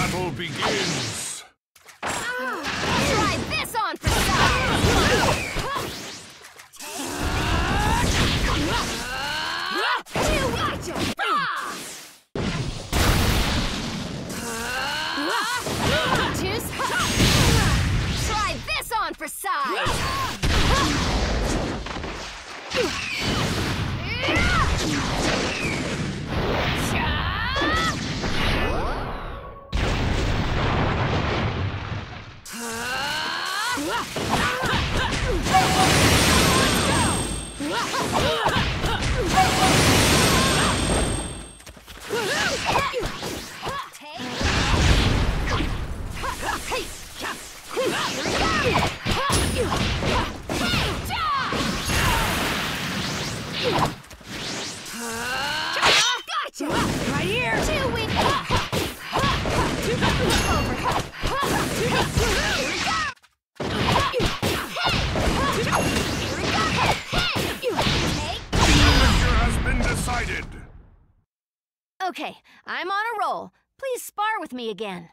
battle begins. Try this on for size! Try this on for size! Gotcha! Okay, I'm on a roll. Please spar with me again.